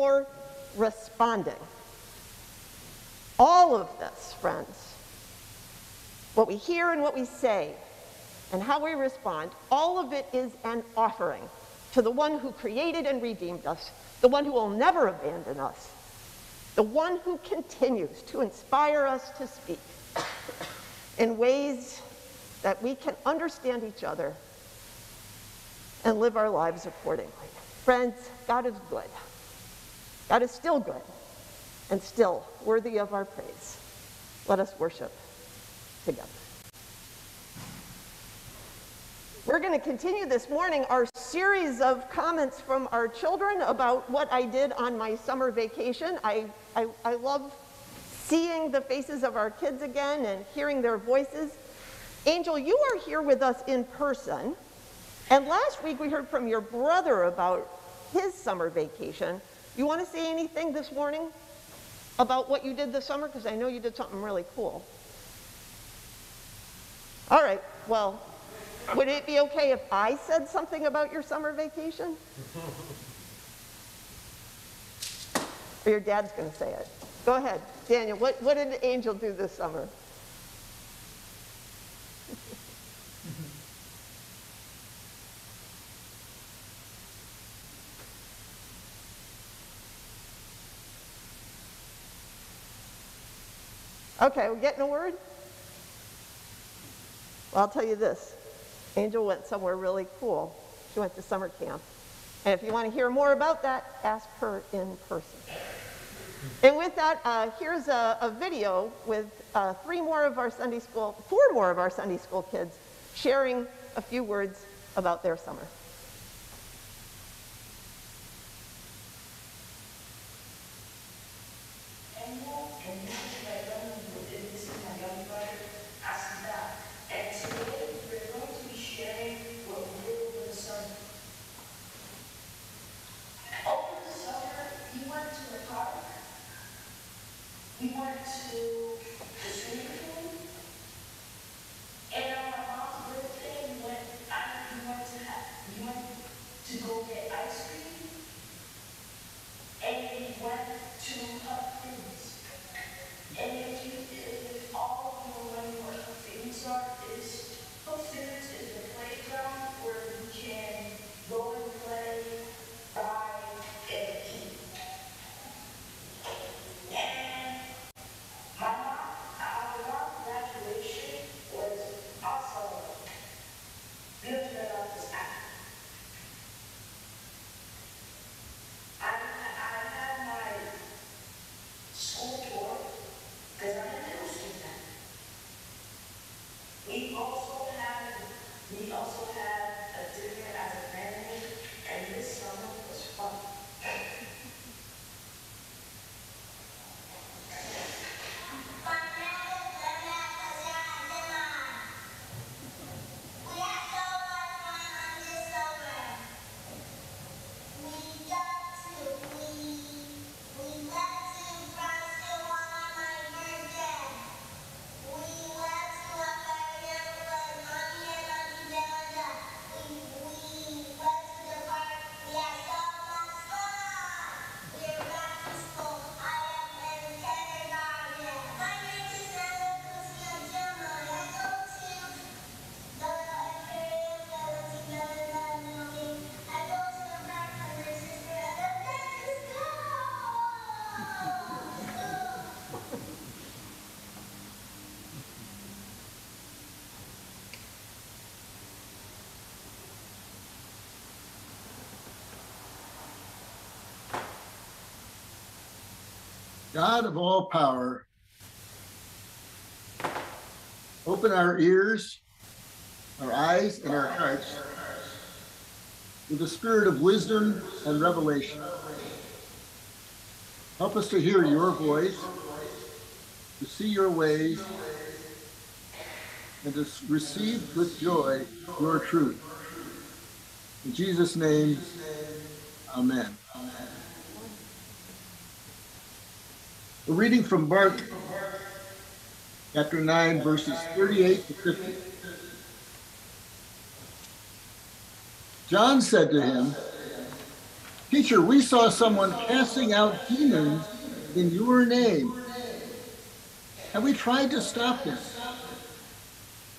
for responding. All of this, friends, what we hear and what we say, and how we respond, all of it is an offering to the one who created and redeemed us, the one who will never abandon us, the one who continues to inspire us to speak in ways that we can understand each other and live our lives accordingly. Friends, God is good. God is still good and still worthy of our praise. Let us worship together. We're going to continue this morning our series of comments from our children about what I did on my summer vacation. I, I, I love seeing the faces of our kids again and hearing their voices. Angel, you are here with us in person. And last week we heard from your brother about his summer vacation. You want to say anything this morning about what you did this summer? Because I know you did something really cool. All right, well, would it be okay if I said something about your summer vacation? or your dad's going to say it? Go ahead. Daniel, what, what did Angel do this summer? Okay, we're getting a word? Well, I'll tell you this. Angel went somewhere really cool. She went to summer camp. And if you want to hear more about that, ask her in person. And with that, uh, here's a, a, video with uh, three more of our Sunday school, four more of our Sunday school kids sharing a few words about their summer. God of all power, open our ears, our eyes, and our hearts with the spirit of wisdom and revelation. Help us to hear your voice, to see your ways, and to receive with joy your truth. In Jesus' name, amen. We're reading from Mark chapter 9, verses 38 to 50. John said to him, Teacher, we saw someone casting out demons in your name. And we tried to stop him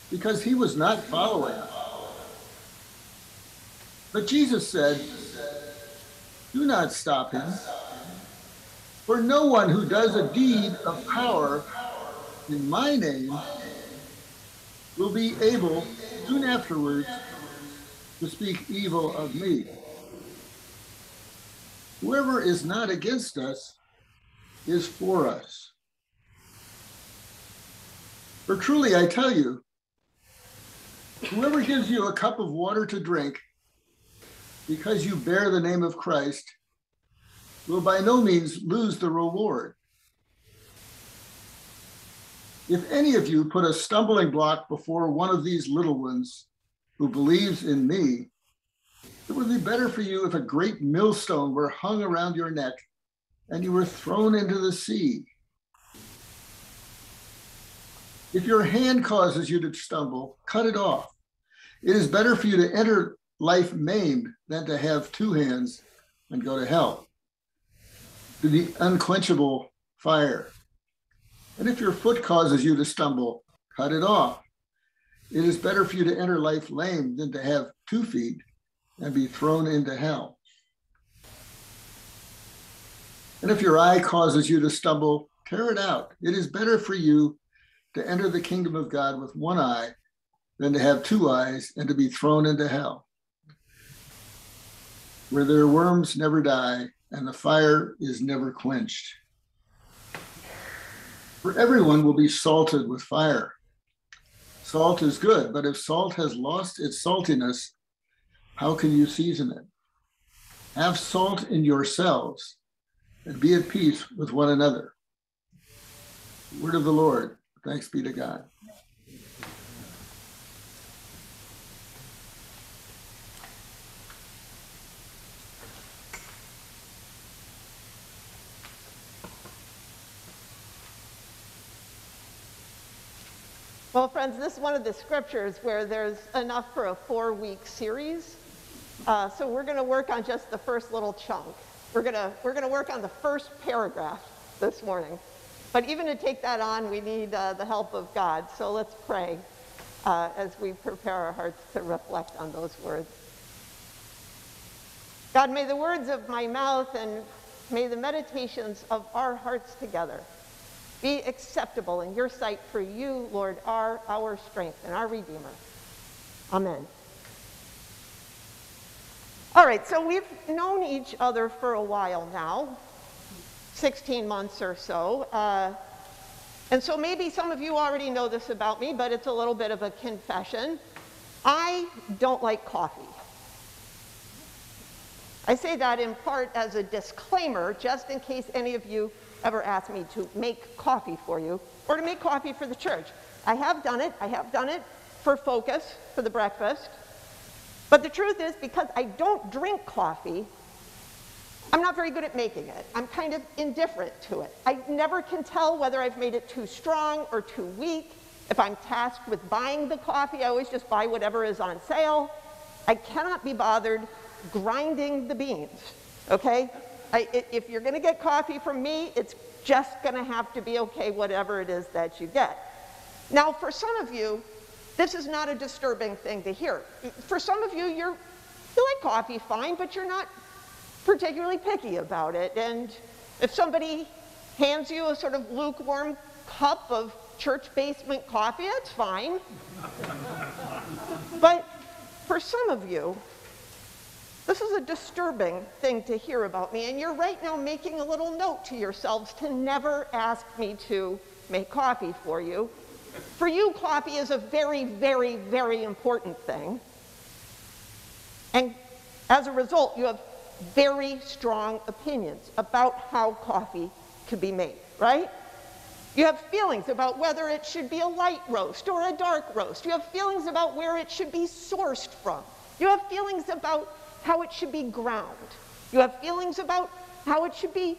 because he was not following. But Jesus said, Do not stop him. For no one who does a deed of power in my name will be able soon afterwards to speak evil of me. Whoever is not against us is for us. For truly I tell you, whoever gives you a cup of water to drink because you bear the name of Christ will by no means lose the reward. If any of you put a stumbling block before one of these little ones who believes in me, it would be better for you if a great millstone were hung around your neck and you were thrown into the sea. If your hand causes you to stumble, cut it off. It is better for you to enter life maimed than to have two hands and go to hell, the unquenchable fire. And if your foot causes you to stumble, cut it off. It is better for you to enter life lame than to have two feet and be thrown into hell. And if your eye causes you to stumble, tear it out. It is better for you to enter the kingdom of God with one eye than to have two eyes and to be thrown into hell, where their worms never die and the fire is never quenched. For everyone will be salted with fire. Salt is good, but if salt has lost its saltiness, how can you season it? Have salt in yourselves and be at peace with one another. Word of the Lord. Thanks be to God. Well, friends, this is one of the scriptures where there's enough for a four week series. Uh, so we're going to work on just the first little chunk. We're going to we're to work on the first paragraph this morning. But even to take that on, we need uh, the help of God. So let's pray uh, as we prepare our hearts to reflect on those words. God, may the words of my mouth and may the meditations of our hearts together be acceptable in your sight, for you, Lord, are our strength and our Redeemer. Amen. All right, so we've known each other for a while now, 16 months or so. Uh, and so maybe some of you already know this about me, but it's a little bit of a confession. I don't like coffee. I say that in part as a disclaimer, just in case any of you ever asked me to make coffee for you or to make coffee for the church. I have done it. I have done it for focus, for the breakfast. But the truth is, because I don't drink coffee, I'm not very good at making it. I'm kind of indifferent to it. I never can tell whether I've made it too strong or too weak. If I'm tasked with buying the coffee, I always just buy whatever is on sale. I cannot be bothered grinding the beans, okay? I, if you're going to get coffee from me, it's just going to have to be okay, whatever it is that you get. Now, for some of you, this is not a disturbing thing to hear. For some of you, you're, you like coffee fine, but you're not particularly picky about it. And if somebody hands you a sort of lukewarm cup of church basement coffee, that's fine. but for some of you, this is a disturbing thing to hear about me, and you're right now making a little note to yourselves to never ask me to make coffee for you for you, coffee is a very, very, very important thing. And as a result, you have very strong opinions about how coffee can be made, right? You have feelings about whether it should be a light roast or a dark roast. You have feelings about where it should be sourced from. You have feelings about how it should be ground. You have feelings about how it should be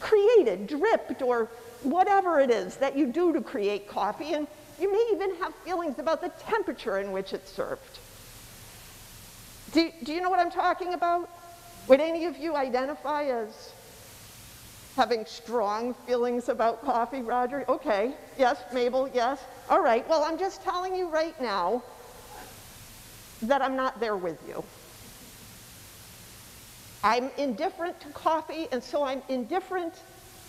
created, dripped, or whatever it is that you do to create coffee, and you may even have feelings about the temperature in which it's served. Do, do you know what I'm talking about? Would any of you identify as having strong feelings about coffee, Roger? Okay, yes, Mabel, yes. All right, well, I'm just telling you right now that I'm not there with you. I'm indifferent to coffee, and so I'm indifferent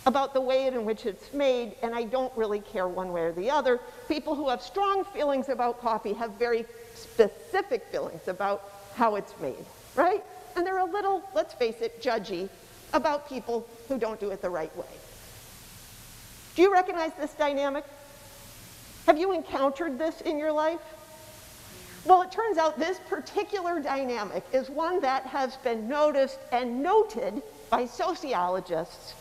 about the way in which it's made, and I don't really care one way or the other. People who have strong feelings about coffee have very specific feelings about how it's made, right? And they're a little, let's face it, judgy about people who don't do it the right way. Do you recognize this dynamic? Have you encountered this in your life? Well, it turns out this particular dynamic is one that has been noticed and noted by sociologists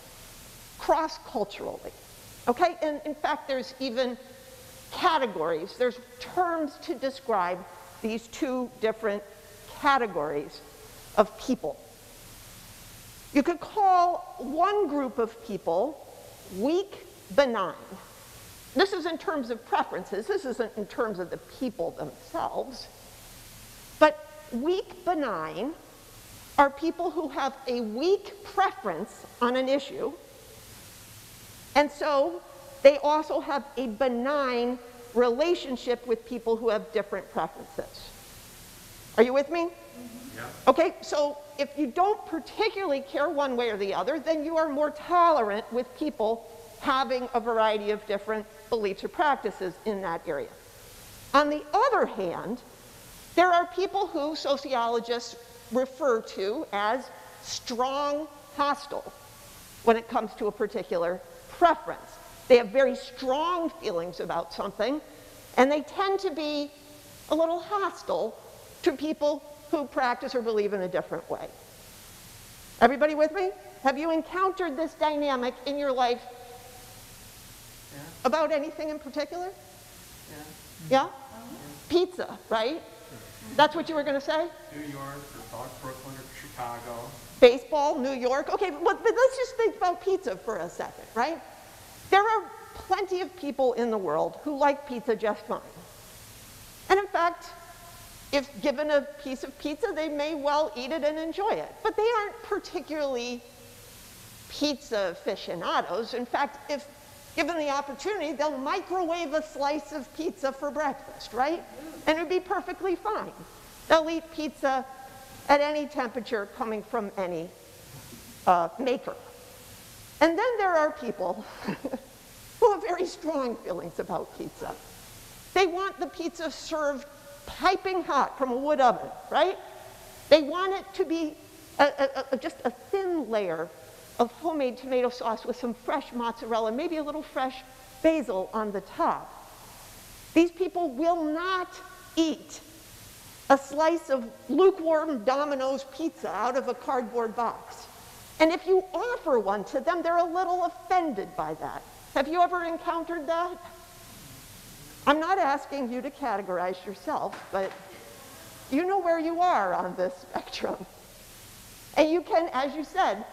cross-culturally. Okay, and in fact, there's even categories, there's terms to describe these two different categories of people. You could call one group of people weak benign. This is in terms of preferences. This isn't in terms of the people themselves. But weak benign are people who have a weak preference on an issue. And so they also have a benign relationship with people who have different preferences. Are you with me? Yeah. Okay, so if you don't particularly care one way or the other, then you are more tolerant with people having a variety of different beliefs or practices in that area. On the other hand, there are people who sociologists refer to as strong hostile when it comes to a particular preference. They have very strong feelings about something, and they tend to be a little hostile to people who practice or believe in a different way. Everybody with me? Have you encountered this dynamic in your life. About anything in particular? Yeah. Yeah? Pizza, right? That's what you were going to say? New York or Thought Brooklyn or Chicago. Baseball, New York. Okay, but, but let's just think about pizza for a second, right? There are plenty of people in the world who like pizza just fine. And in fact, if given a piece of pizza, they may well eat it and enjoy it. But they aren't particularly pizza aficionados. In fact, if given the opportunity, they'll microwave a slice of pizza for breakfast, right? And it'd be perfectly fine. They'll eat pizza at any temperature coming from any uh, maker. And then there are people who have very strong feelings about pizza. They want the pizza served piping hot from a wood oven, right? They want it to be a, a, a, just a thin layer of homemade tomato sauce with some fresh mozzarella, maybe a little fresh basil on the top. These people will not eat a slice of lukewarm Domino's pizza out of a cardboard box. And if you offer one to them, they're a little offended by that. Have you ever encountered that? I'm not asking you to categorize yourself, but you know where you are on this spectrum. And you can, as you said,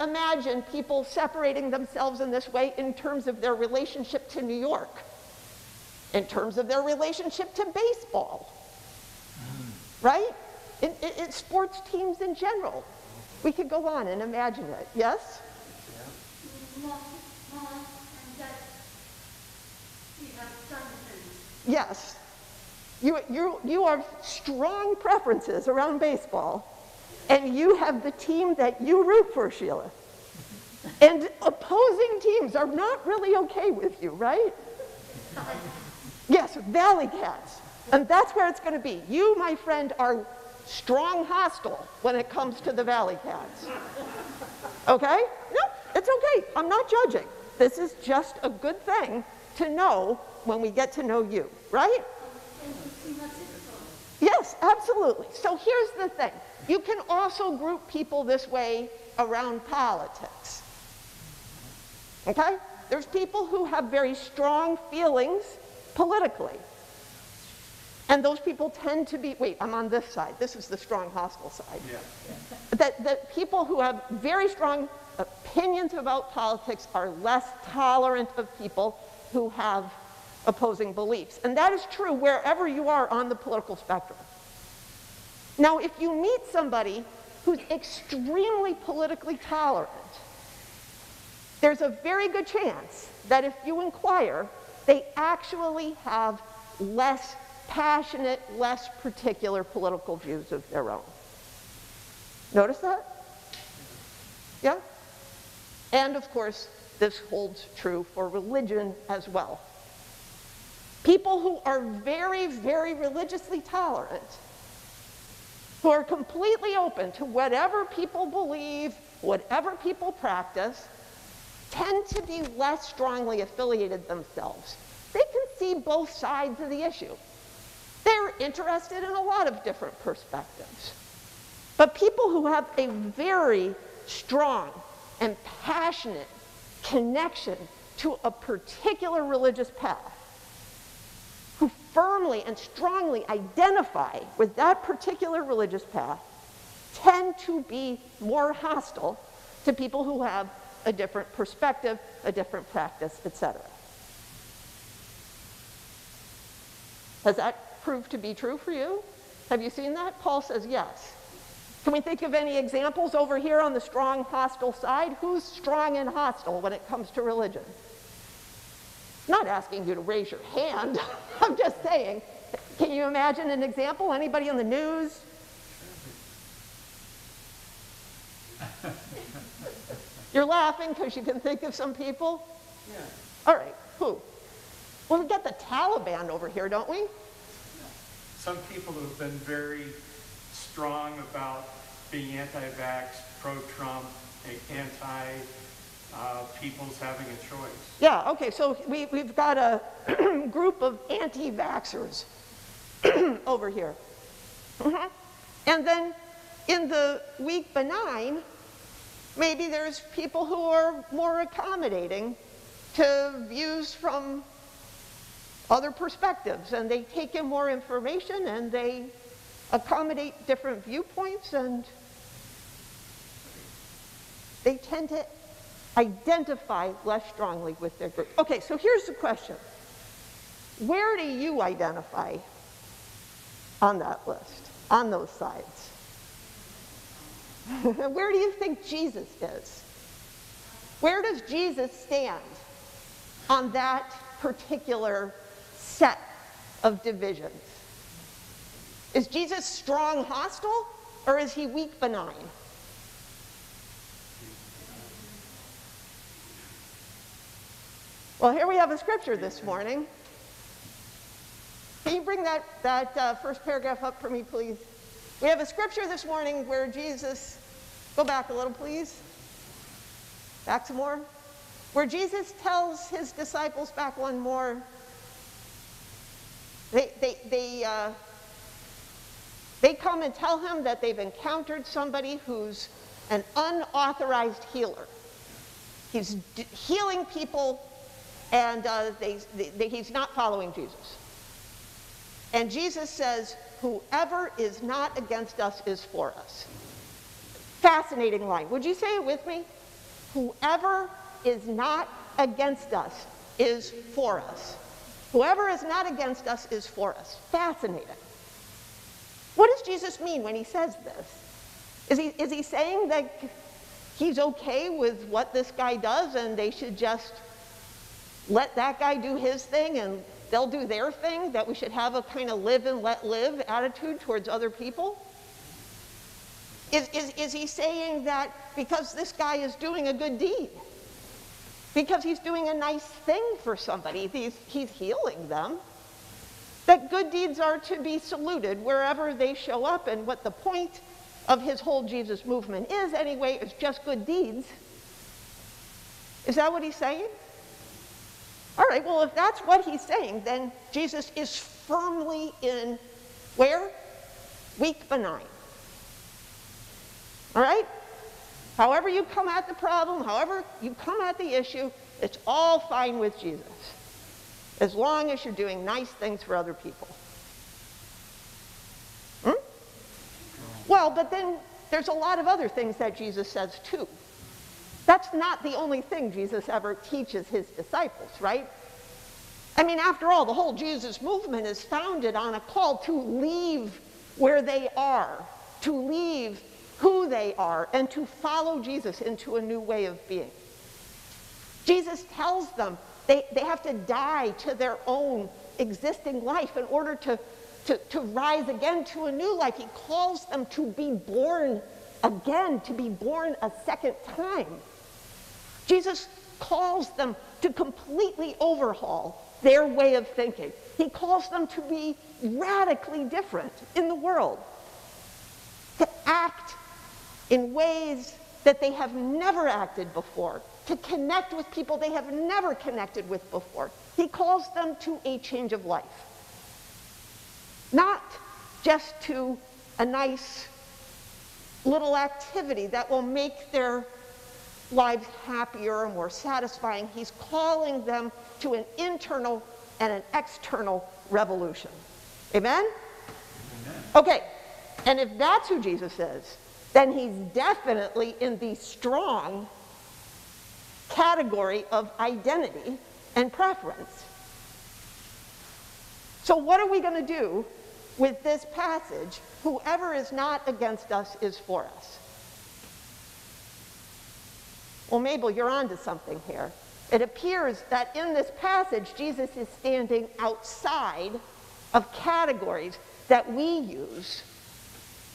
imagine people separating themselves in this way in terms of their relationship to New York, in terms of their relationship to baseball, right? In, in, in sports teams in general. We could go on and imagine it. Yes? Yes. You, you, you have strong preferences around baseball, and you have the team that you root for, Sheila. And opposing teams are not really okay with you, right? Yes, Valley Cats. And that's where it's going to be. You, my friend, are strong hostile when it comes to the Valley Cats. Okay? No, it's okay. I'm not judging. This is just a good thing to know when we get to know you, right? Yes, absolutely. So here's the thing. You can also group people this way around politics. Okay? There's people who have very strong feelings politically. And those people tend to be, wait, I'm on this side. This is the strong hostile side. Yeah. That, that people who have very strong opinions about politics are less tolerant of people who have opposing beliefs. And that is true wherever you are on the political spectrum. Now, if you meet somebody who's extremely politically tolerant, there's a very good chance that if you inquire, they actually have less passionate, less particular political views of their own. Notice that? Yeah? And of course, this holds true for religion as well. People who are very, very religiously tolerant, who are completely open to whatever people believe, whatever people practice, tend to be less strongly affiliated themselves. They can see both sides of the issue. They're interested in a lot of different perspectives. But people who have a very strong and passionate connection to a particular religious path, firmly and strongly identify with that particular religious path, tend to be more hostile to people who have a different perspective, a different practice, etc. Has that proved to be true for you? Have you seen that? Paul says yes. Can we think of any examples over here on the strong hostile side? Who's strong and hostile when it comes to religion? Not asking you to raise your hand. I'm just saying. Can you imagine an example? Anybody on the news? You're laughing because you can think of some people? Yeah. All right, who? Well, we got the Taliban over here, don't we? Some people who have been very strong about being anti-vax, pro-Trump, anti-people's having a choice. Yeah, okay, so we, we've got a group of anti-vaxxers over here. Mhm. And then in the weak benign, maybe there's people who are more accommodating to views from other perspectives, and they take in more information and they accommodate different viewpoints, and they tend to identify less strongly with their group. Okay, so here's the question Where do you identify on that list, on those sides? Where do you think Jesus is? Where does Jesus stand on that particular set of divisions? Is Jesus strong hostile or is he weak benign? Well, here we have a scripture this morning. Can you bring that, that uh, first paragraph up for me, please? We have a scripture this morning where Jesus, go back a little, please. Back some more. Where Jesus tells his disciples back one more. They, they, they, uh, they come and tell him that they've encountered somebody who's an unauthorized healer. He's healing people, and uh, they, they, he's not following Jesus. And Jesus says, Whoever is not against us is for us. Fascinating line. Would you say it with me? Whoever is not against us is for us. Whoever is not against us is for us. Fascinating. What does Jesus mean when he says this? Is he, is he saying that he's okay with what this guy does and they should just let that guy do his thing and they'll do their thing, that we should have a kind of live and let live attitude towards other people? Is, is, is he saying that because this guy is doing a good deed, because he's doing a nice thing for somebody, he's, he's healing them, that good deeds are to be saluted wherever they show up, and what the point of his whole Jesus movement is, anyway, is just good deeds? Is that what he's saying? All right, well, if that's what he's saying, then Jesus is firmly in where? Weak benign. All right? However you come at the problem, however you come at the issue, it's all fine with Jesus. As long as you're doing nice things for other people. Hmm? Well, but then there's a lot of other things that Jesus says too. That's not the only thing Jesus ever teaches his disciples, right? I mean, after all, the whole Jesus movement is founded on a call to leave where they are, to leave who they are and to follow Jesus into a new way of being. Jesus tells them they, they have to die to their own existing life in order to, to, to rise again to a new life. He calls them to be born again, to be born a second time. Jesus calls them to completely overhaul their way of thinking. He calls them to be radically different in the world, to act in ways that they have never acted before, to connect with people they have never connected with before. He calls them to a change of life. Not just to a nice little activity that will make their lives happier and more satisfying. He's calling them to an internal and an external revolution. Amen? Amen? Okay, and if that's who Jesus is, then he's definitely in the strong category of identity and preference. So, what are we going to do with this passage? Whoever is not against us is for us. Well, Mabel, you're onto something here. It appears that in this passage, Jesus is standing outside of categories that we use.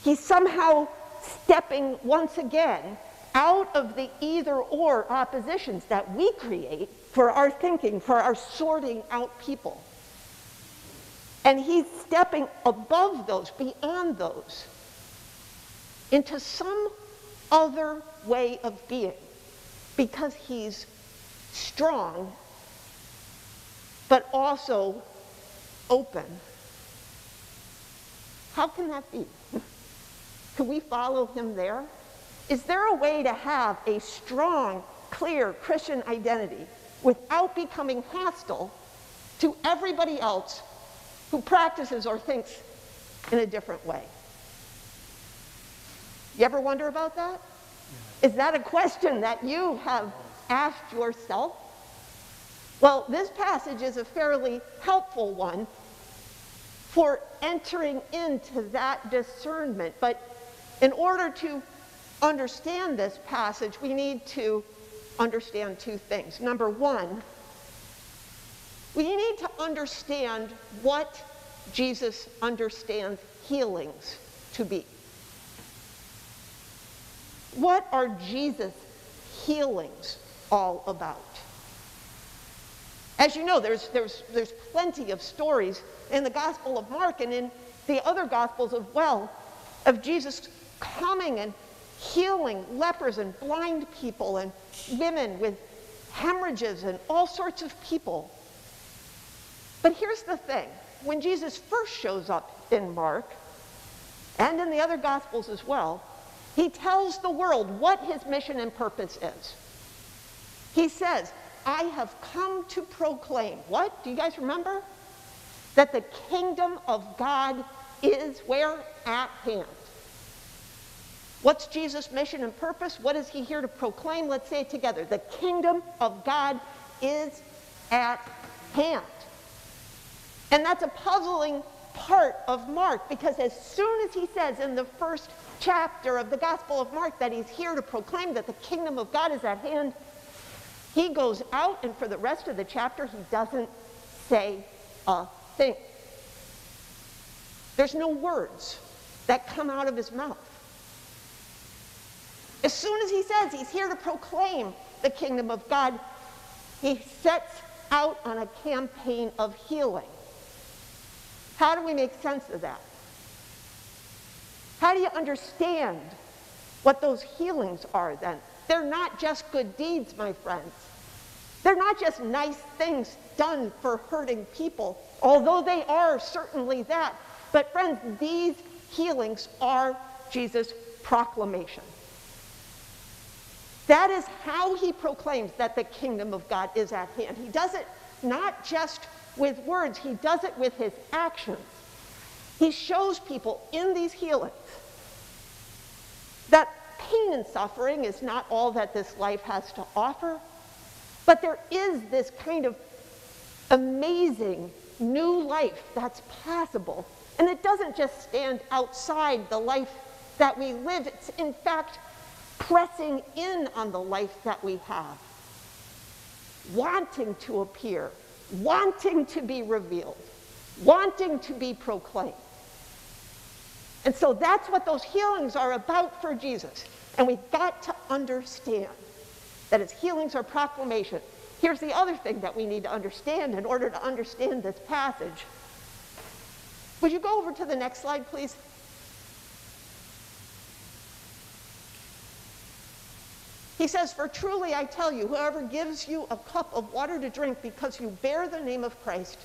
He's somehow stepping once again out of the either or oppositions that we create for our thinking, for our sorting out people. And he's stepping above those, beyond those, into some other way of being because he's strong, but also open. How can that be? Can we follow him there? Is there a way to have a strong, clear Christian identity without becoming hostile to everybody else who practices or thinks in a different way? You ever wonder about that? Is that a question that you have asked yourself? Well, this passage is a fairly helpful one for entering into that discernment. But in order to understand this passage, we need to understand two things. Number one, we need to understand what Jesus understands healings to be. What are Jesus' healings all about? As you know, there's, there's, there's plenty of stories in the Gospel of Mark and in the other Gospels as well of Jesus coming and healing lepers and blind people and women with hemorrhages and all sorts of people. But here's the thing when Jesus first shows up in Mark and in the other Gospels as well, he tells the world what his mission and purpose is. He says, I have come to proclaim. What? Do you guys remember? That the kingdom of God is where? At hand. What's Jesus' mission and purpose? What is he here to proclaim? Let's say it together. The kingdom of God is at hand. And that's a puzzling part of Mark because as soon as he says in the first chapter of the Gospel of Mark that he's here to proclaim that the kingdom of God is at hand, he goes out and for the rest of the chapter he doesn't say a thing. There's no words that come out of his mouth. As soon as he says he's here to proclaim the kingdom of God, he sets out on a campaign of healing. How do we make sense of that? How do you understand what those healings are then? They're not just good deeds, my friends. They're not just nice things done for hurting people, although they are certainly that. But, friends, these healings are Jesus' proclamation. That is how he proclaims that the kingdom of God is at hand. He does it not just with words, he does it with his actions. He shows people in these healings that pain and suffering is not all that this life has to offer, but there is this kind of amazing new life that's possible. And it doesn't just stand outside the life that we live. It's in fact pressing in on the life that we have, wanting to appear, wanting to be revealed, wanting to be proclaimed. And so that's what those healings are about for Jesus. And we've got to understand that his healings are proclamation. Here's the other thing that we need to understand in order to understand this passage. Would you go over to the next slide, please? He says, For truly I tell you, whoever gives you a cup of water to drink because you bear the name of Christ,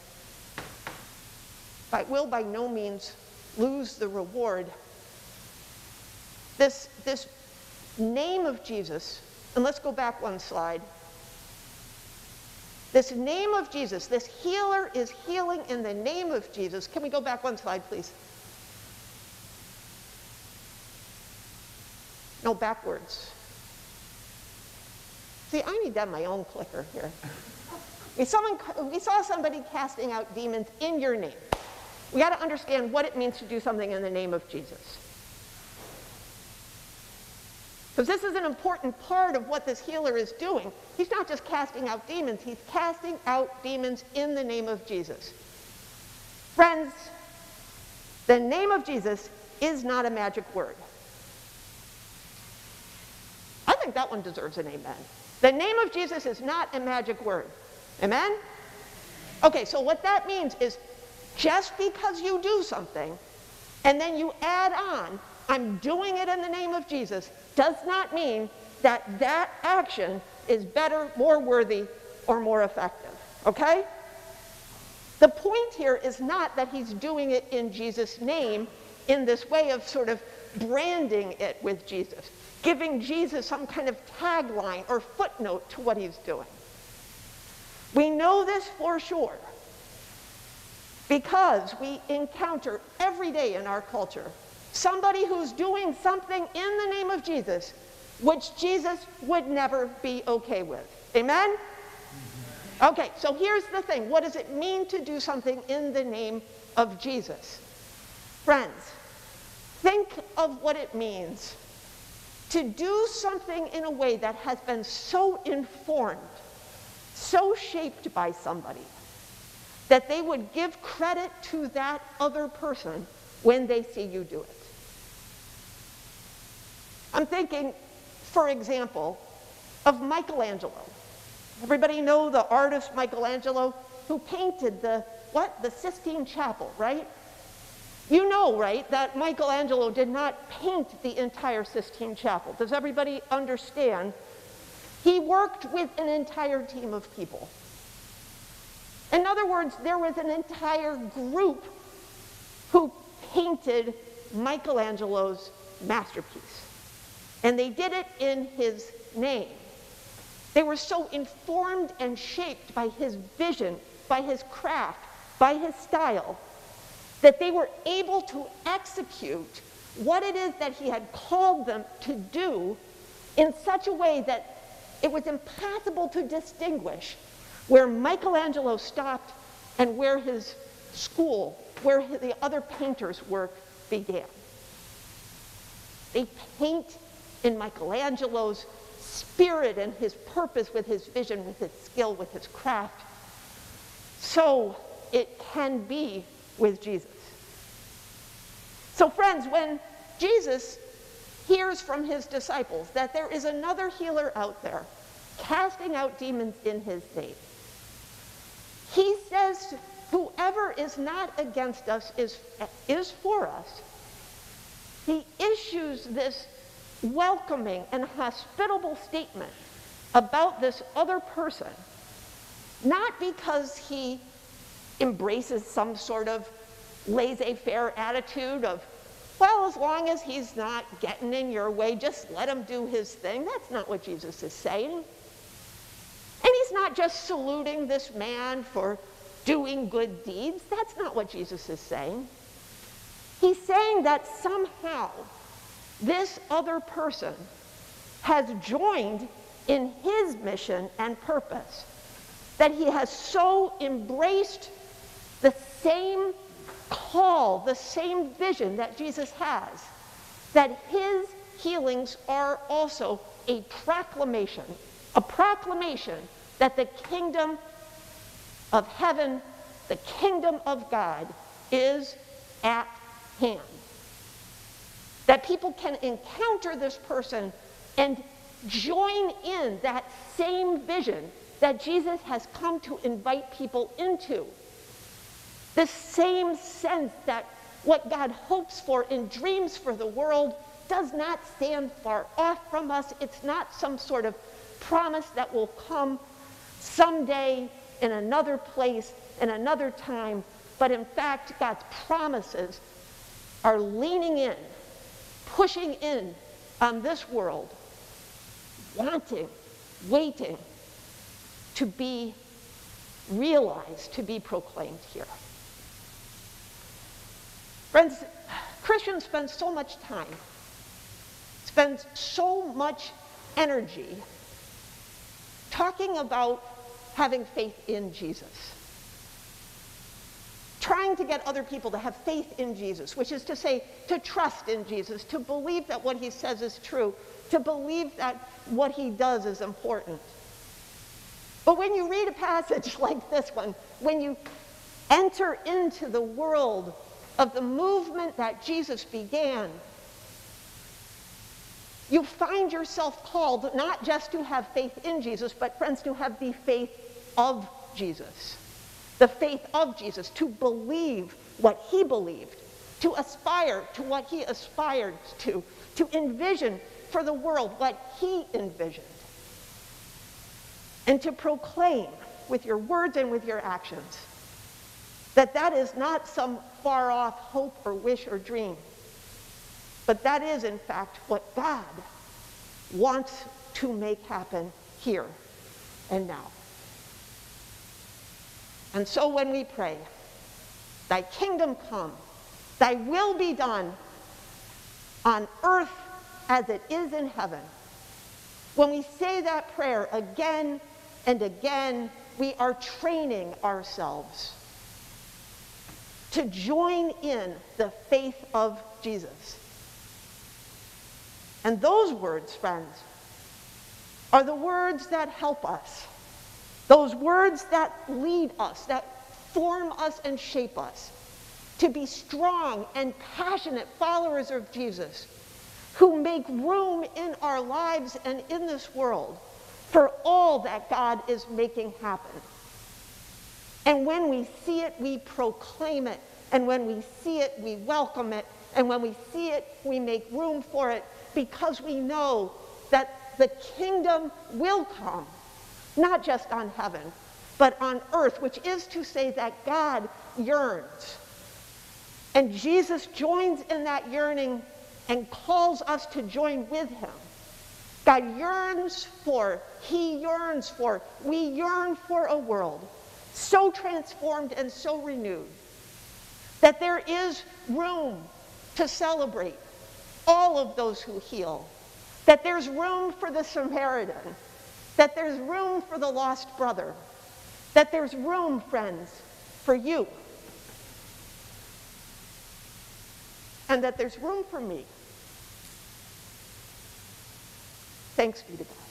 will by no means lose the reward. This, this name of Jesus, and let's go back one slide. This name of Jesus, this healer is healing in the name of Jesus. Can we go back one slide, please? No, backwards. See, I need to have my own clicker here. Someone, we saw somebody casting out demons in your name. We got to understand what it means to do something in the name of Jesus. Because this is an important part of what this healer is doing. He's not just casting out demons, he's casting out demons in the name of Jesus. Friends, the name of Jesus is not a magic word. I think that one deserves an amen. The name of Jesus is not a magic word. Amen? Okay, so what that means is just because you do something and then you add on, I'm doing it in the name of Jesus, does not mean that that action is better, more worthy, or more effective. Okay? The point here is not that he's doing it in Jesus' name in this way of sort of branding it with Jesus, giving Jesus some kind of tagline or footnote to what he's doing. We know this for sure because we encounter every day in our culture somebody who's doing something in the name of Jesus which Jesus would never be okay with. Amen? Okay, so here's the thing. What does it mean to do something in the name of Jesus? Friends, think of what it means to do something in a way that has been so informed, so shaped by somebody, that they would give credit to that other person when they see you do it. I'm thinking, for example, of Michelangelo. Everybody know the artist Michelangelo who painted the what? The Sistine Chapel, right? You know, right, that Michelangelo did not paint the entire Sistine Chapel. Does everybody understand? He worked with an entire team of people. In other words, there was an entire group who painted Michelangelo's masterpiece. And they did it in his name. They were so informed and shaped by his vision, by his craft, by his style, that they were able to execute what it is that he had called them to do in such a way that it was impossible to distinguish where Michelangelo stopped and where his school, where the other painters' work began. They paint in Michelangelo's spirit and his purpose, with his vision, with his skill, with his craft. So it can be with Jesus. So, friends, when Jesus hears from his disciples that there is another healer out there casting out demons in his name, he says, Whoever is not against us is, is for us. He issues this welcoming and hospitable statement about this other person, not because he embraces some sort of laissez faire attitude of, well, as long as he's not getting in your way, just let him do his thing. That's not what Jesus is saying. And he's not just saluting this man for doing good deeds. That's not what Jesus is saying. He's saying that somehow this other person has joined in his mission and purpose, that he has so embraced the same call, the same vision that Jesus has, that his healings are also a proclamation, a proclamation that the kingdom of heaven, the kingdom of God, is at hand. That people can encounter this person and join in that same vision that Jesus has come to invite people into. The same sense that what God hopes for and dreams for the world does not stand far off from us. It's not some sort of promise that will come someday in another place, in another time, but in fact, God's promises are leaning in, pushing in on this world, wanting, waiting to be realized, to be proclaimed here. Friends, Christians spend so much time, spend so much energy talking about having faith in Jesus. Trying to get other people to have faith in Jesus, which is to say, to trust in Jesus, to believe that what he says is true, to believe that what he does is important. But when you read a passage like this one, when you enter into the world of the movement that Jesus began, you find yourself called not just to have faith in Jesus, but friends, to have the faith of Jesus. The faith of Jesus, to believe what he believed, to aspire to what he aspired to, to envision for the world what he envisioned, and to proclaim with your words and with your actions that that is not some far off hope or wish or dream, but that is, in fact, what God wants to make happen here and now. And so when we pray, Thy kingdom come, Thy will be done on earth as it is in heaven. When we say that prayer again and again, we are training ourselves to join in the faith of Jesus. And those words, friends, are the words that help us. Those words that lead us, that form us and shape us to be strong and passionate followers of Jesus who make room in our lives and in this world for all that God is making happen. And when we see it, we proclaim it. And when we see it, we welcome it. And when we see it, we make room for it because we know that the kingdom will come, not just on heaven, but on earth, which is to say that God yearns. And Jesus joins in that yearning and calls us to join with him. God yearns for, he yearns for, we yearn for a world so transformed and so renewed that there is room to celebrate all of those who heal, that there's room for the Samaritan, that there's room for the lost brother, that there's room, friends, for you, and that there's room for me. Thanks be to God.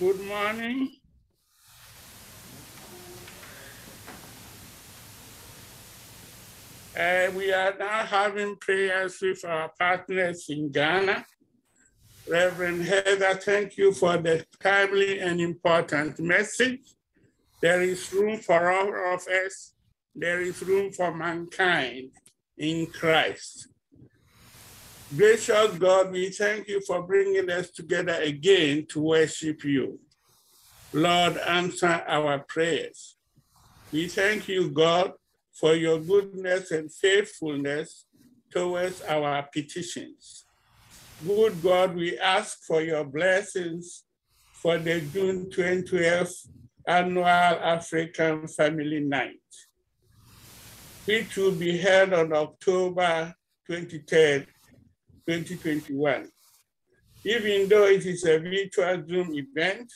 Good morning. Uh, we are now having prayers with our partners in Ghana. Reverend Heather, thank you for the timely and important message. There is room for all of us. There is room for mankind in Christ. Gracious God, we thank you for bringing us together again to worship you. Lord, answer our prayers. We thank you, God, for your goodness and faithfulness towards our petitions. Good God, we ask for your blessings for the June 20th annual African Family Night, which will be held on October 23rd, 2021. Even though it is a virtual Zoom event,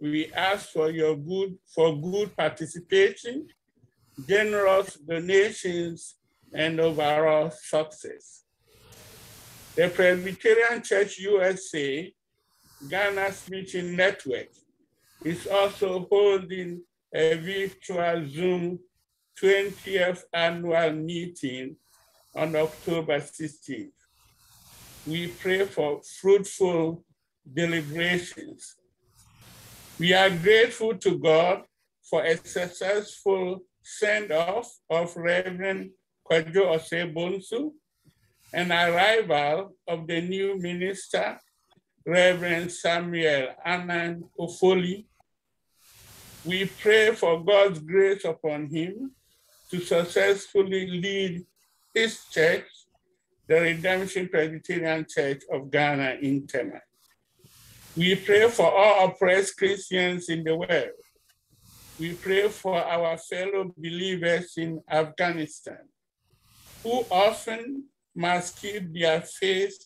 we ask for your good, for good participation, generous donations, and overall success. The Presbyterian Church USA, Ghana's Mission Network, is also holding a virtual Zoom 20th annual meeting on October 16th. We pray for fruitful deliberations. We are grateful to God for a successful send-off of Reverend Kwajo Osebonsu and arrival of the new minister, Reverend Samuel Anan Ofoli. We pray for God's grace upon him to successfully lead his church, the Redemption Presbyterian Church of Ghana in Tema. We pray for all oppressed Christians in the world. We pray for our fellow believers in Afghanistan, who often must keep their faith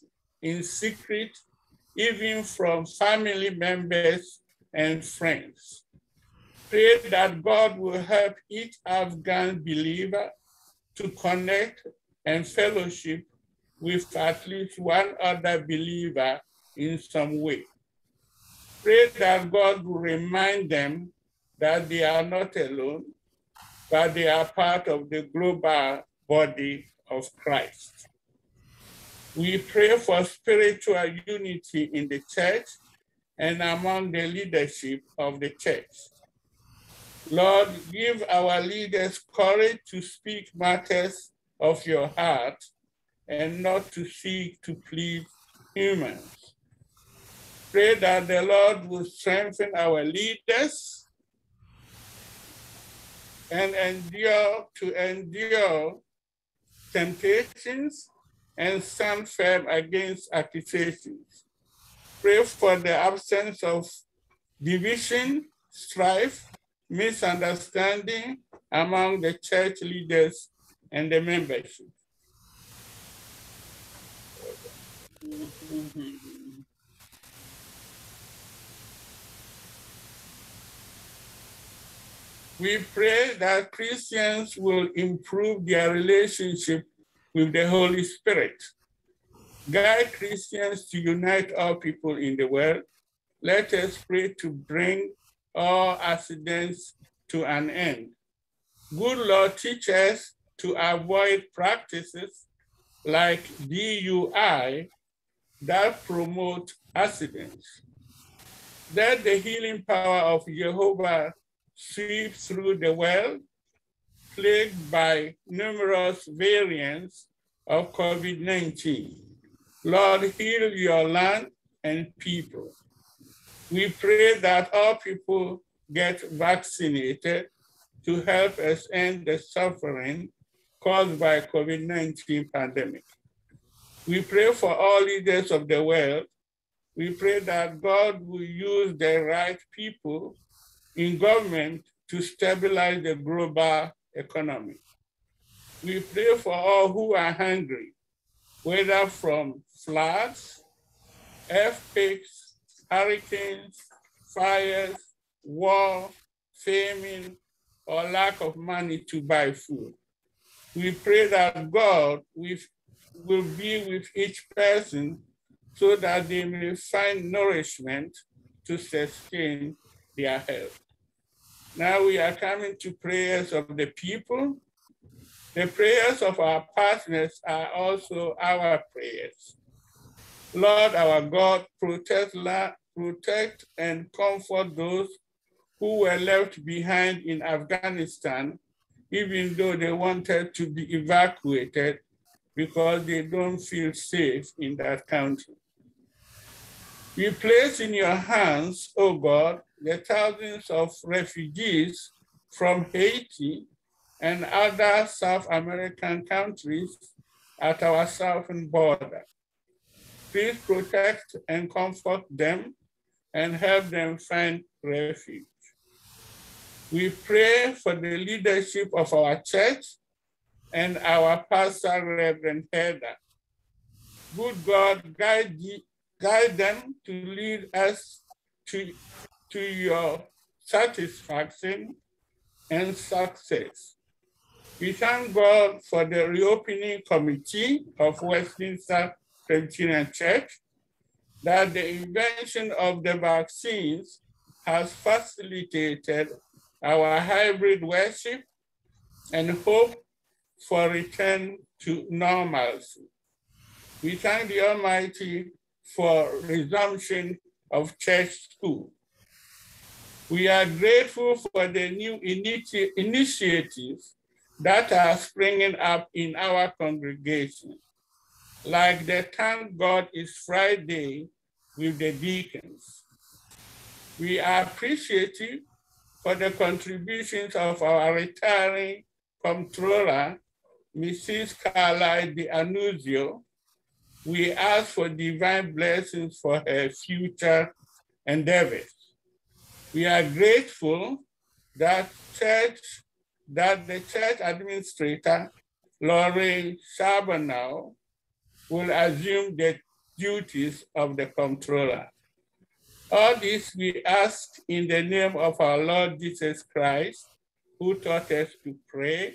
in secret, even from family members and friends. Pray that God will help each Afghan believer to connect and fellowship with at least one other believer in some way. Pray that God will remind them that they are not alone, but they are part of the global body of Christ. We pray for spiritual unity in the church and among the leadership of the church. Lord, give our leaders courage to speak matters of your heart and not to seek to please humans. Pray that the Lord will strengthen our leaders and endure to endure temptations and stand firm against accusations. Pray for the absence of division, strife, misunderstanding among the church leaders and the membership. We pray that Christians will improve their relationship with the Holy Spirit. Guide Christians to unite all people in the world. Let us pray to bring all accidents to an end. Good Lord, teach us to avoid practices like DUI that promote accidents. Let the healing power of Jehovah sweep through the world plagued by numerous variants of COVID-19. Lord, heal your land and people. We pray that all people get vaccinated to help us end the suffering caused by COVID-19 pandemic. We pray for all leaders of the world. We pray that God will use the right people in government to stabilize the global economy. We pray for all who are hungry, whether from floods, earthquakes, hurricanes, fires, war, famine, or lack of money to buy food. We pray that God will be with each person so that they may find nourishment to sustain their health. Now we are coming to prayers of the people. The prayers of our partners are also our prayers. Lord our God, protect, protect and comfort those who were left behind in Afghanistan, even though they wanted to be evacuated because they don't feel safe in that country. We place in your hands, O oh God, the thousands of refugees from Haiti and other South American countries at our southern border. Please protect and comfort them and help them find refuge. We pray for the leadership of our church and our pastor, Reverend Heather. Good God, guide, guide them to lead us to, to your satisfaction and success. We thank God for the reopening committee of Westminster Presbyterian Church that the invention of the vaccines has facilitated our hybrid worship and hope for return to normalcy. We thank the Almighty for resumption of church school. We are grateful for the new initi initiatives that are springing up in our congregation, like the Thank God is Friday with the deacons. We are appreciative for the contributions of our retiring comptroller, Mrs. Carla de Anuzio, we ask for divine blessings for her future endeavors. We are grateful that church, that the church administrator, Laurie Charbonneau, will assume the duties of the comptroller. All this we ask in the name of our Lord Jesus Christ, who taught us to pray,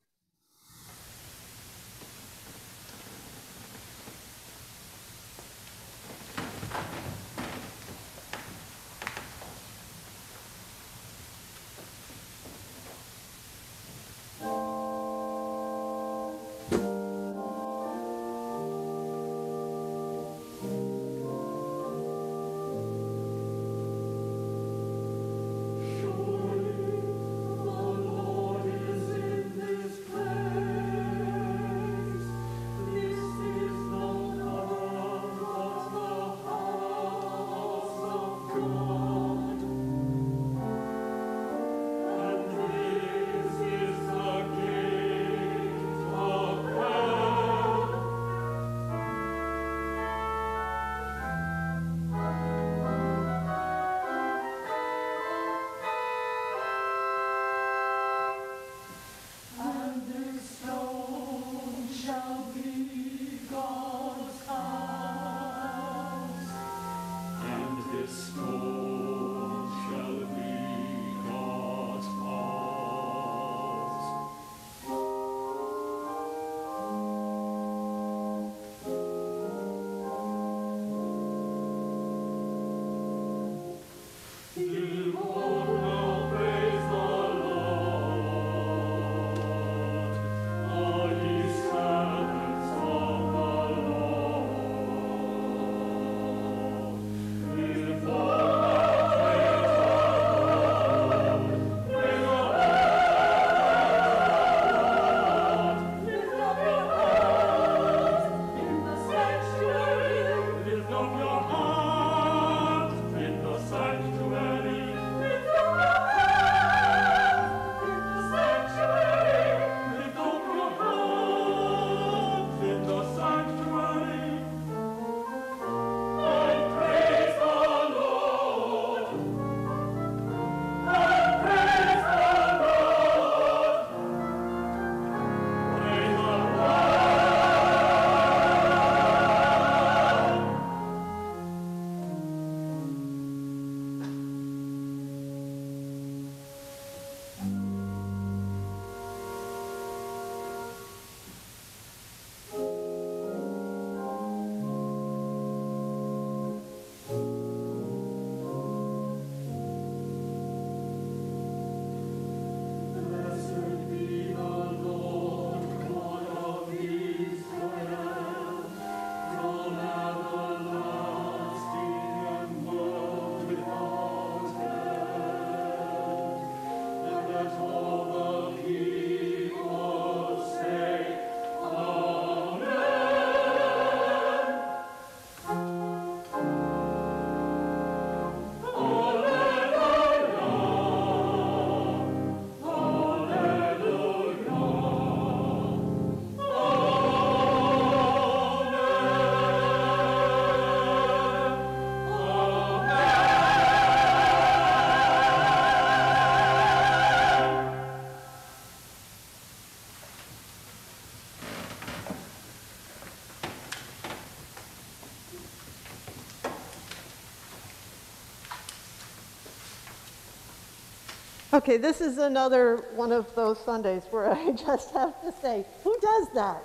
Okay, this is another one of those Sundays where I just have to say, who does that?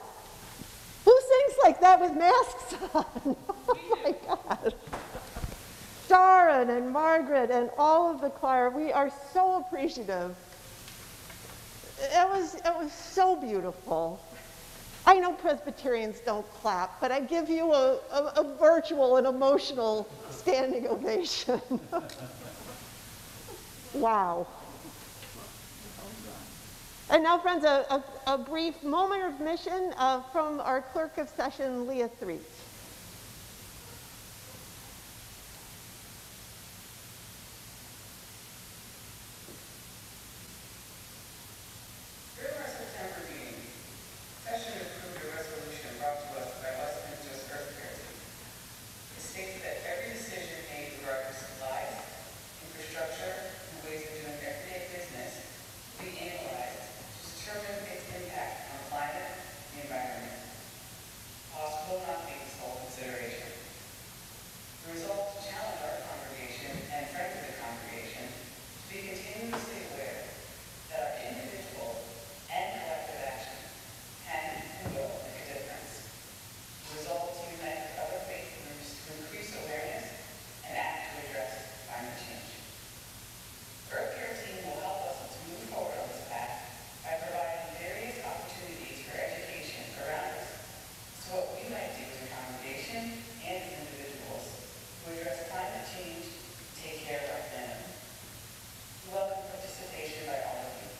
Who sings like that with masks on? Oh my God. Sharon and Margaret and all of the choir, we are so appreciative. It was, it was so beautiful. I know Presbyterians don't clap, but I give you a, a, a virtual and emotional standing ovation. wow. And now, friends, a, a, a brief moment of mission uh, from our clerk of session, Leah Threet. During our September meeting, session approved a resolution brought to us by Westminster's Earth Care Team. It states that every decision made regarding supplies, infrastructure, and ways of doing everyday business will be analyzed to determine its impact on climate and the environment. Possible not be the sole consideration. The result to challenge our congregation and friends of the congregation to be continuously aware that our individual and collective action can and will make a difference. The result to unite with other faith groups to increase awareness and act to address climate change. The Earth Care Team will help us to move forward on this path by providing various opportunities for education around us so what we might do as a congregation and as individuals to address climate change, take care of our planet. We welcome participation by all of you.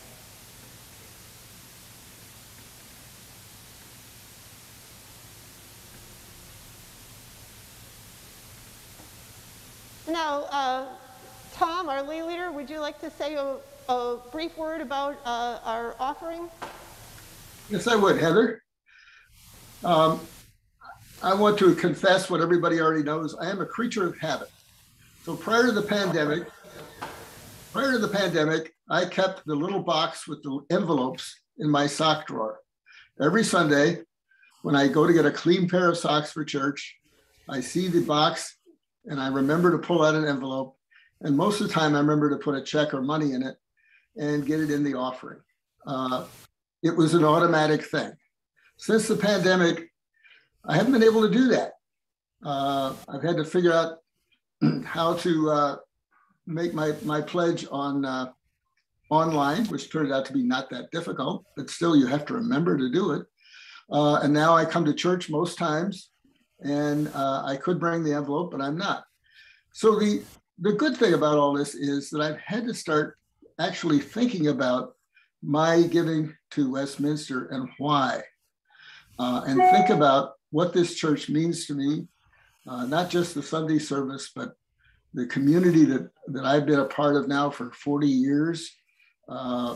Now, uh, Tom, our lay leader, would you like to say a, a brief word about uh, our offering? Yes, I would, Heather. Um, I want to confess what everybody already knows. I am a creature of habit. So prior to the pandemic, prior to the pandemic, I kept the little box with the envelopes in my sock drawer. Every Sunday, when I go to get a clean pair of socks for church, I see the box and I remember to pull out an envelope. And most of the time, I remember to put a check or money in it and get it in the offering. Uh, it was an automatic thing. Since the pandemic, I haven't been able to do that. Uh, I've had to figure out how to uh, make my, my pledge on uh, online, which turned out to be not that difficult, but still you have to remember to do it. Uh, and now I come to church most times and uh, I could bring the envelope, but I'm not. So the, the good thing about all this is that I've had to start actually thinking about my giving to Westminster and why, uh, and think about what this church means to me, uh, not just the Sunday service, but the community that, that I've been a part of now for 40 years, uh,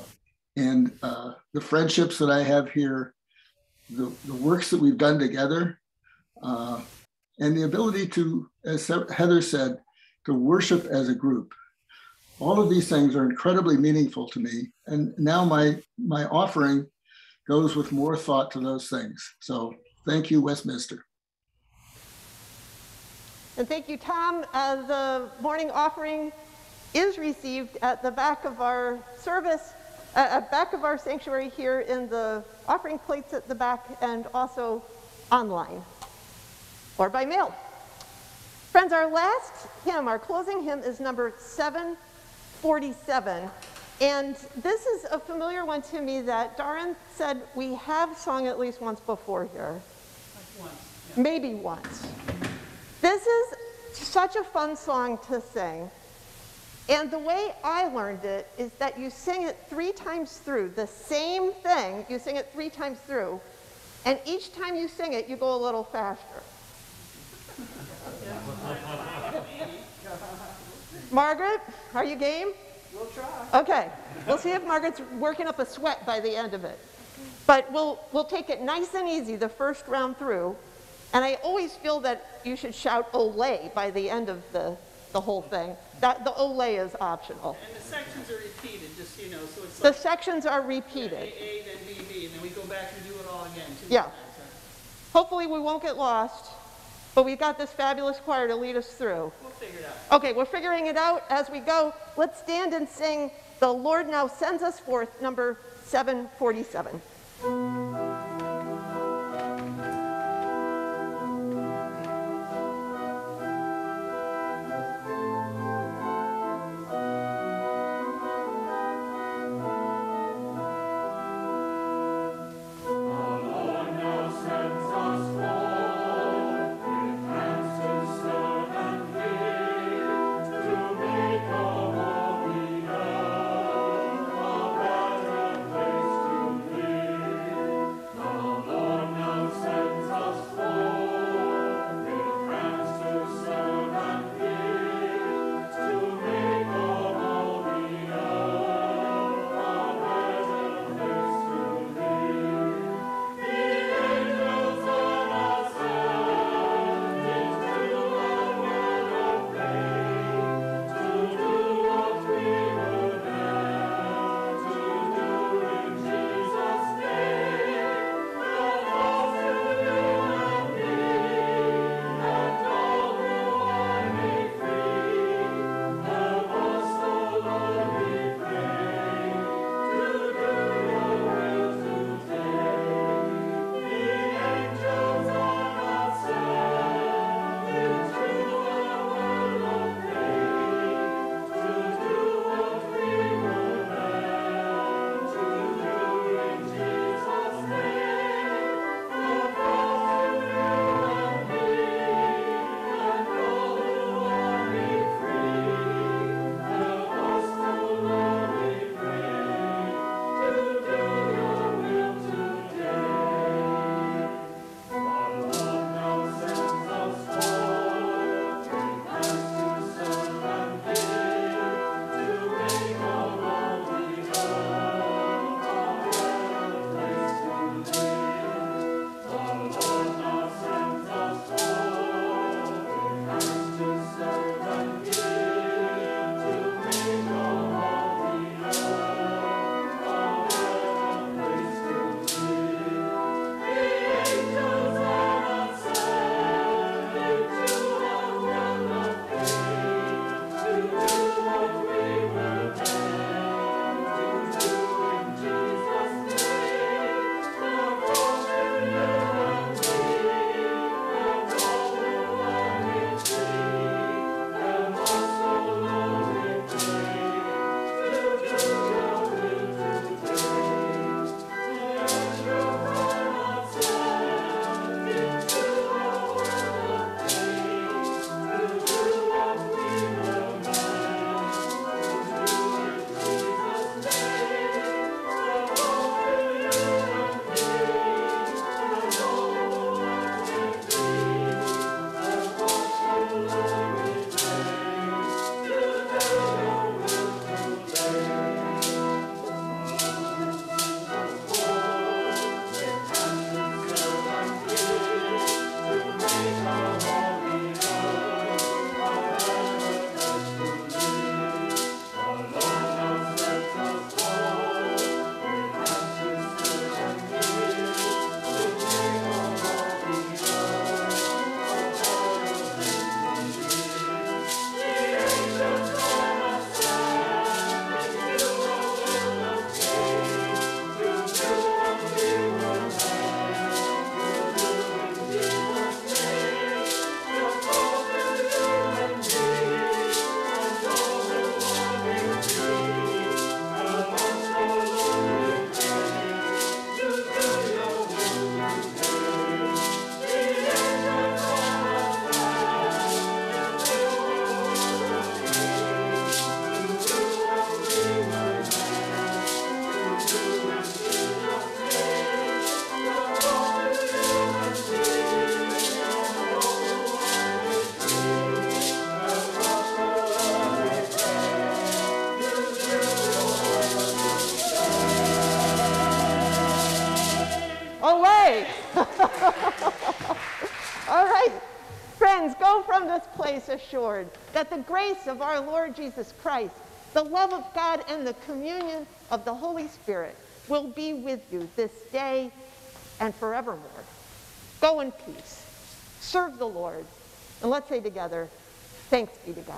and uh, the friendships that I have here, the, the works that we've done together, uh, and the ability to, as Heather said, to worship as a group. All of these things are incredibly meaningful to me. And now my my offering goes with more thought to those things. So thank you westminster. And thank you, Tom. Uh, the morning offering is received at the back of our service, uh, at back of our sanctuary here in the offering plates at the back and also online or by mail. Friends, our last hymn, our closing hymn is number 747. And this is a familiar one to me that Darren said we have sung at least once before here. Maybe once. This is such a fun song to sing. And the way I learned it is that you sing it three times through, the same thing, you sing it three times through, and each time you sing it, you go a little faster. Margaret, are you game? We'll try. Okay, we'll see if Margaret's working up a sweat by the end of it. But we'll, we'll take it nice and easy the first round through. And I always feel that you should shout Olé by the end of the, the whole thing. That, the Olé is optional. And the sections are repeated, just so you know, so it's The like sections are A, repeated. A, then B, B, and then we go back and do it all again. Yeah. Hopefully we won't get lost, but we've got this fabulous choir to lead us through. We'll figure it out. Okay, we're figuring it out as we go. Let's stand and sing The Lord now sends us forth, number 747. The grace of our Lord Jesus Christ, the love of God, and the communion of the Holy Spirit will be with you this day and forevermore. Go in peace, serve the Lord, and let's say together, thanks be to God.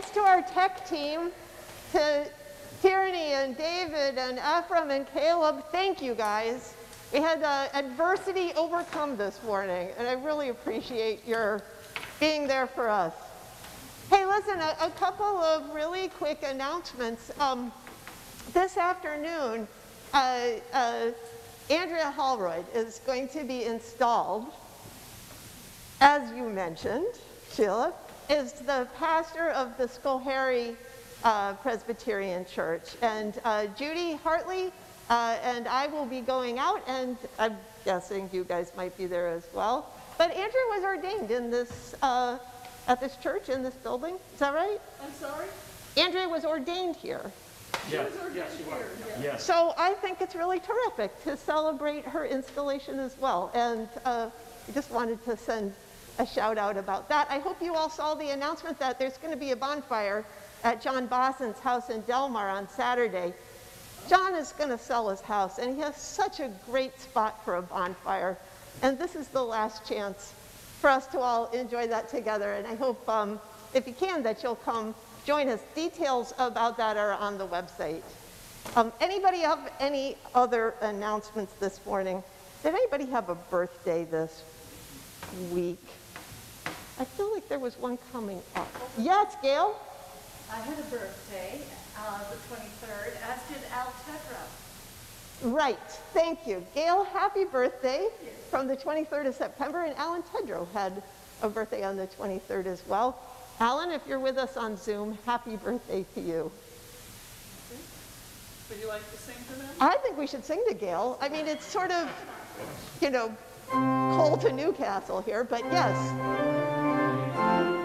Thanks to our tech team, to Tierney and David and Ephraim and Caleb. Thank you, guys. We had uh, adversity overcome this morning, and I really appreciate your being there for us. Hey, listen, a, a couple of really quick announcements. Um, this afternoon, uh, uh, Andrea Holroyd is going to be installed as you mentioned, Sheila, is the pastor of the Schoharie uh, Presbyterian Church. And uh, Judy Hartley uh, and I will be going out, and I'm guessing you guys might be there as well. But Andrew was ordained in this, uh, at this church, in this building. Is that right? I'm sorry? Andrea was ordained here. Yes, yes, you are. Yes. So I think it's really terrific to celebrate her installation as well. And uh, I just wanted to send a shout out about that. I hope you all saw the announcement that there's going to be a bonfire at John Boston's house in Delmar on Saturday. John is going to sell his house, and he has such a great spot for a bonfire. And this is the last chance for us to all enjoy that together. And I hope, um, if you can, that you'll come join us. Details about that are on the website. Um, anybody have any other announcements this morning? Did anybody have a birthday this week? I feel like there was one coming up. Yes, Gail? I had a birthday, uh, the 23rd, as did Al Tedrow. Right, thank you. Gail, happy birthday from the 23rd of September, and Alan Tedrow had a birthday on the 23rd as well. Alan, if you're with us on Zoom, happy birthday to you. Would you like to sing for them? I think we should sing to Gail. I mean, it's sort of, you know, cold to Newcastle here, but yes. Thank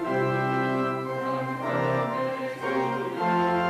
you.